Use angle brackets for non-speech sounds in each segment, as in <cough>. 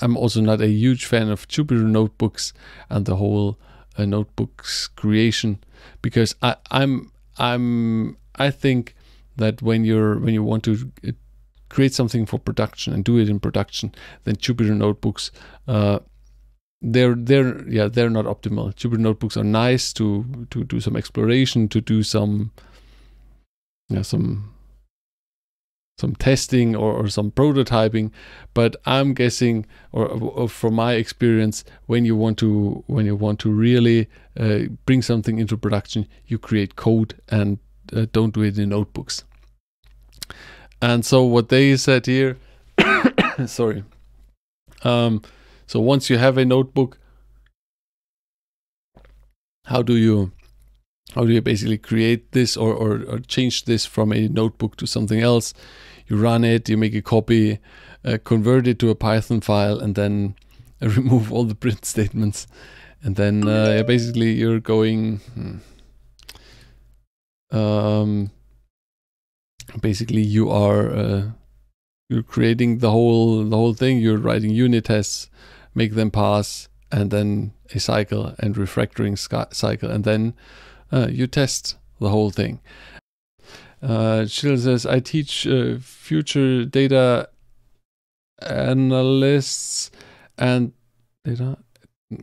I'm also not a huge fan of Jupyter notebooks and the whole uh, notebooks creation because I, I'm I'm I think that when you're when you want to uh, create something for production and do it in production, then Jupyter notebooks uh, they're they're yeah they're not optimal. Jupyter notebooks are nice to to do some exploration, to do some yeah some some testing or, or some prototyping but i'm guessing or, or, from my experience when you want to when you want to really uh, bring something into production you create code and uh, don't do it in notebooks. And so what they said here <coughs> sorry. Um, so once you have a notebook, how do you how do you basically create this or, or, or change this from a notebook to something else? You run it, you make a copy, uh, convert it to a Python file, and then <laughs> remove all the print statements, and then uh, basically you're going. Hmm, um, basically, you are uh, you're creating the whole the whole thing. You're writing unit tests make them pass, and then a cycle and refactoring cycle, and then uh, you test the whole thing. Uh, says, I teach uh, future data analysts and data.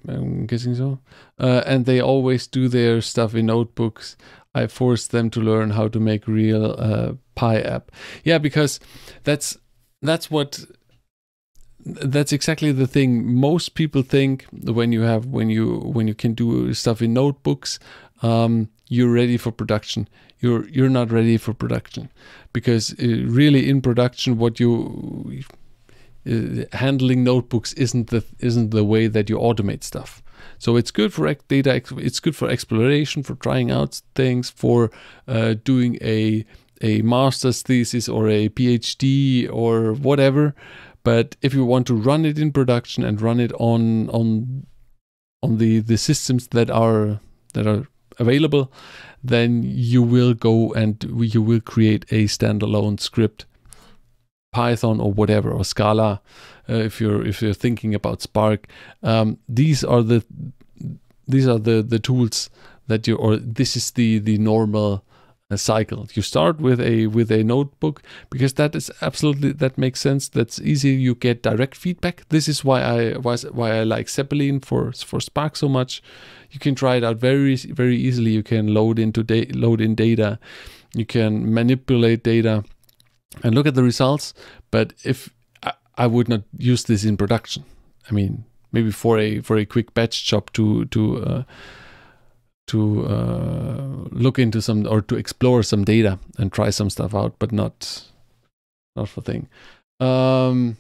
I'm guessing so. Uh, and they always do their stuff in notebooks. I force them to learn how to make real uh, PyApp. Yeah, because that's that's what that's exactly the thing most people think when you have when you when you can do stuff in notebooks um, you're ready for production. You're you're not ready for production. Because uh, really in production what you uh, handling notebooks isn't the isn't the way that you automate stuff. So it's good for data it's good for exploration for trying out things for uh, doing a a master's thesis or a phd or whatever. But if you want to run it in production and run it on on on the the systems that are that are available, then you will go and you will create a standalone script, Python or whatever or Scala. Uh, if you're if you're thinking about Spark, um, these are the these are the the tools that you or this is the the normal a cycle. You start with a with a notebook because that is absolutely that makes sense. That's easy. You get direct feedback. This is why I was why I like Zeppelin for for Spark so much. You can try it out very very easily. You can load into da- load in data. You can manipulate data and look at the results. But if I, I would not use this in production, I mean maybe for a for a quick batch job to to uh, to uh, look into some or to explore some data and try some stuff out, but not not for thing. Um,